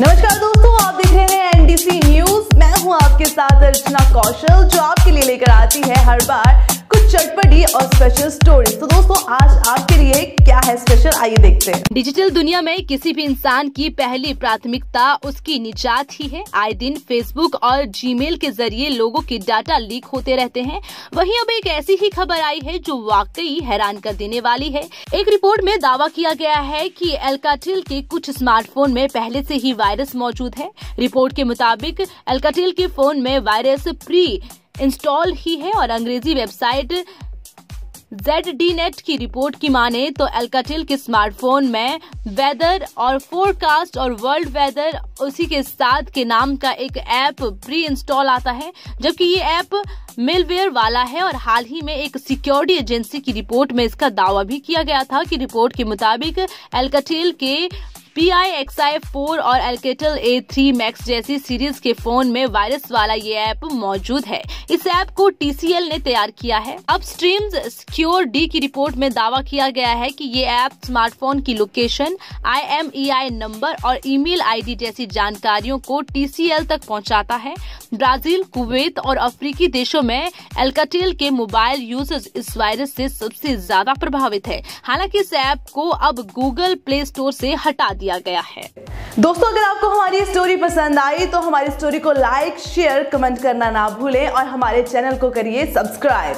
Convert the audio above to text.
नमस्कार दोस्तों, आप देख रहे हैं एनडीसी न्यूज़। मैं हूँ आपके साथ अर्चना कौशल, जो आपके लिए लेकर आती है हर बार चटपटी और स्पेशल स्टोरी तो दोस्तों, आज आपके लिए क्या है स्पेशल आइए देखते हैं। डिजिटल दुनिया में किसी भी इंसान की पहली प्राथमिकता उसकी निजात ही है। आए दिन फेसबुक और जीमेल के ज़रिए लोगों के डाटा लीक होते रहते हैं। वहीं अब एक ऐसी ही खबर आई है जो वाकई हैरान कर देने वाली है। एक रिपोर्ट में दावा किया गया है कि एल्काटिल के कुछ स्मार्टफ़ोन में पहले से ही वायरस मौजूद है। रिपोर्ट के मुताबिक एल्काटिल के फ़ोन में वायरस प्री इंस्टॉल ही है और अंग्रेज़ी वेबसाइट जेड डी नेट की रिपोर्ट की माने तो एल्काटिल के स्मार्टफ़ोन में वेदर और फोरकास्ट और वर्ल्ड वेदर उसी के साथ के नाम का एक ऐप प्री इंस्टॉल आता है, जबकि ये ऐप मिलवेयर वाला है और हाल ही में एक सिक्योरिटी एजेंसी की रिपोर्ट में इसका दावा भी किया गया था कि रिपोर्ट के मुताबिक एल्काटिल के P I X I four और एलकेटल ए थ्री मैक्स जैसी सीरीज़ के फ़ोन में वायरस वाला ये ऐप मौजूद है। इस ऐप को टीसीएल ने तैयार किया है। अब स्ट्रीम्स सिक्योर डी की रिपोर्ट में दावा किया गया है कि ये ऐप स्मार्टफ़ोन की लोकेशन आईएमईआई नंबर और ईमेल आईडी जैसी जानकारियों को टीसीएल तक पहुंचाता है। ब्राज़ील, कुवैत और अफ्रीकी देशों में एल्काटेल के मोबाइल यूज़र्स इस वायरस से सबसे ज़्यादा प्रभावित है। हालाँकि इस ऐप को अब गूगल प्ले स्टोर से हटा दिया गया है। दोस्तों, अगर आपको हमारी स्टोरी पसंद आई तो हमारी स्टोरी को लाइक शेयर कमेंट करना ना भूलें और हमारे चैनल को करिए सब्सक्राइब